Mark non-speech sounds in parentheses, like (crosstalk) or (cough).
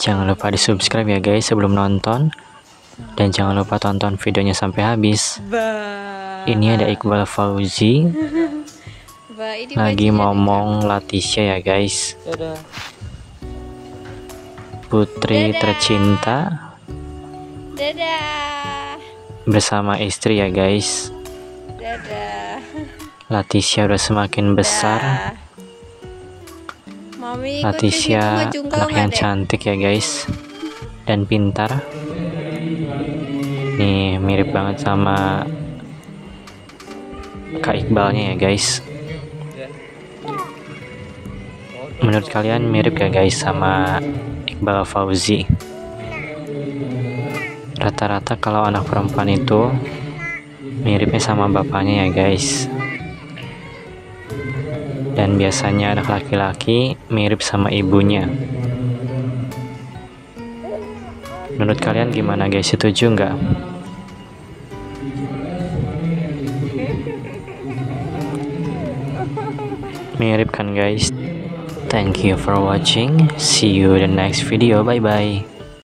Jangan lupa di subscribe ya guys sebelum nonton Dan jangan lupa tonton videonya sampai habis. Ini ada Iqbal Fauzi (laughs) Ba, ini Lagi ngomong Latisha ya guys Dadah. Putri Dadah. tercinta Dadah. Bersama istri ya guys Dadah. Latisha udah semakin besar Dah. Latisha anak yang cantik ya guys. Dan pintar. Nih mirip banget sama Kak Iqbalnya ya guys. Menurut kalian mirip gak guys sama Iqbal Fauzi? Rata-rata kalau anak perempuan itu miripnya sama bapaknya ya guys dan biasanya anak laki-laki mirip sama ibunya. Menurut kalian gimana guys? Setuju nggak? Mirip kan guys? Thank you for watching. See you in the next video. Bye bye